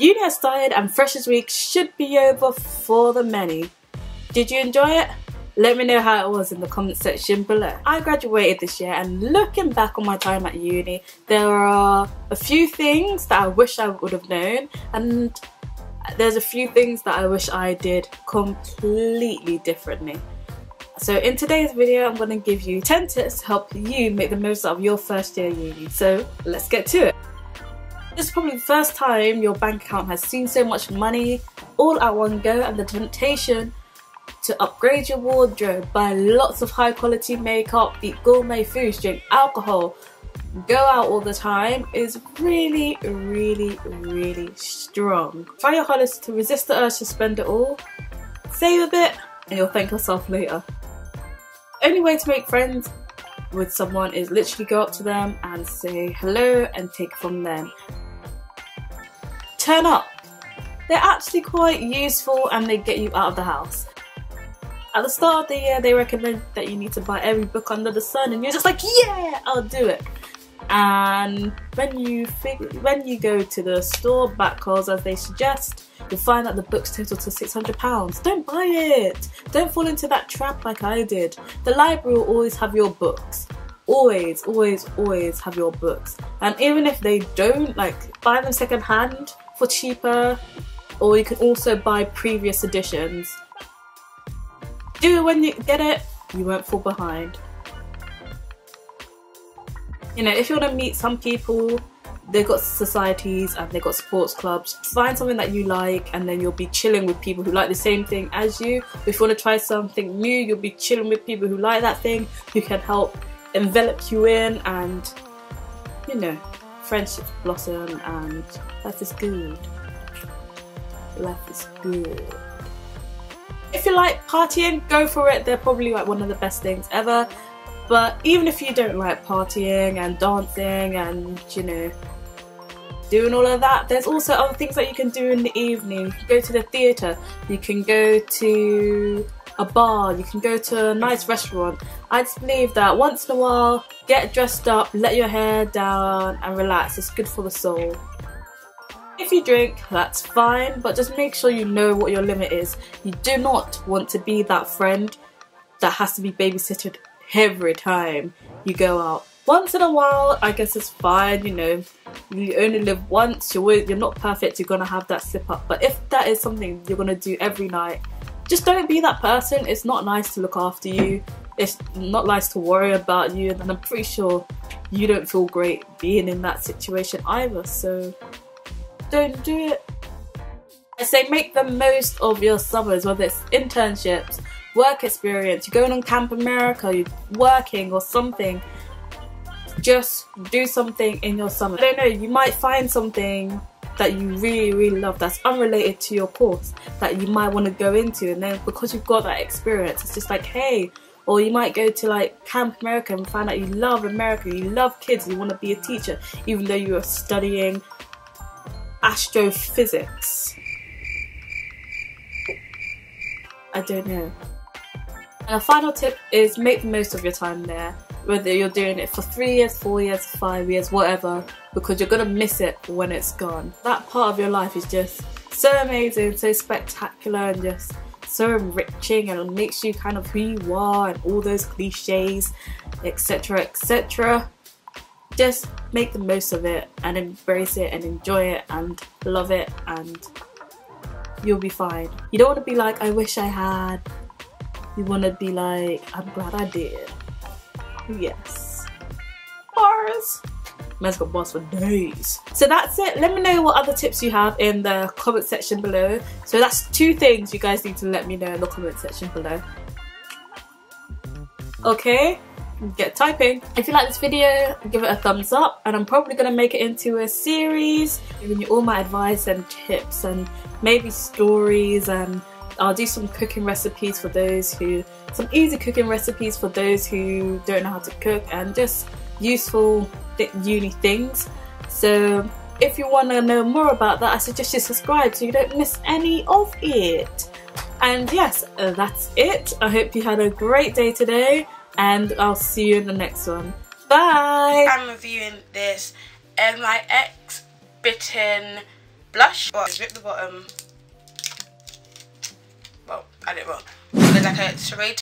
Uni has started and Freshers Week should be over for the many. Did you enjoy it? Let me know how it was in the comment section below. I graduated this year and looking back on my time at uni, there are a few things that I wish I would have known and there's a few things that I wish I did completely differently. So in today's video, I'm going to give you 10 tips to help you make the most of your first year uni. So let's get to it. This is probably the first time your bank account has seen so much money all at one go and the temptation to upgrade your wardrobe, buy lots of high quality makeup, eat gourmet foods, drink alcohol, go out all the time is really, really, really strong. Try your hardest to resist the urge to spend it all, save a bit, and you'll thank yourself later. Only way to make friends with someone is literally go up to them and say hello and take from them turn up. They're actually quite useful and they get you out of the house. At the start of the year, they recommend that you need to buy every book under the sun, and you're just like, yeah, I'll do it. And when you when you go to the store back calls as they suggest, you'll find that the books total to £600. Don't buy it! Don't fall into that trap like I did. The library will always have your books always always always have your books and even if they don't like buy them second hand for cheaper or you can also buy previous editions. Do it when you get it, you won't fall behind. You know, if you want to meet some people, they've got societies and they've got sports clubs. Find something that you like and then you'll be chilling with people who like the same thing as you. If you want to try something new, you'll be chilling with people who like that thing, who can help envelop you in and, you know, friendships blossom and life is good. Life is good. If you like partying, go for it. They're probably like one of the best things ever. But even if you don't like partying and dancing and, you know, doing all of that, there's also other things that you can do in the evening. You can go to the theatre, you can go to a bar, you can go to a nice restaurant. I just believe that once in a while, get dressed up, let your hair down and relax. It's good for the soul. If you drink, that's fine, but just make sure you know what your limit is. You do not want to be that friend that has to be babysitted every time you go out. Once in a while, I guess it's fine, you know, you only live once, you're, you're not perfect, you're gonna have that slip up. But if that is something you're gonna do every night, just don't be that person. It's not nice to look after you. It's not nice to worry about you. And I'm pretty sure you don't feel great being in that situation either. So don't do it. I say make the most of your summers, whether it's internships, work experience, you're going on Camp America, you're working or something. Just do something in your summer. I don't know, you might find something that you really really love that's unrelated to your course that you might want to go into and then because you've got that experience it's just like hey or you might go to like Camp America and find out you love America, you love kids, you want to be a teacher even though you are studying astrophysics. I don't know. And a final tip is make the most of your time there whether you're doing it for three years, four years, five years, whatever, because you're gonna miss it when it's gone. That part of your life is just so amazing, so spectacular, and just so enriching and it makes you kind of who you are and all those cliches, etc. etc. Just make the most of it and embrace it and enjoy it and love it and you'll be fine. You don't want to be like, I wish I had. You want to be like, I'm glad I did. Yes. Bars. Man's got bars for days. So that's it. Let me know what other tips you have in the comment section below. So that's two things you guys need to let me know in the comment section below. Okay, get typing. If you like this video, give it a thumbs up and I'm probably going to make it into a series giving you all my advice and tips and maybe stories and I'll do some cooking recipes for those who, some easy cooking recipes for those who don't know how to cook and just useful uni things. So if you want to know more about that, I suggest you subscribe so you don't miss any of it. And yes, uh, that's it. I hope you had a great day today and I'll see you in the next one. Bye! I'm reviewing this NYX Bitten blush. Well, rip the bottom. Well, I did it wrong. There's like a charade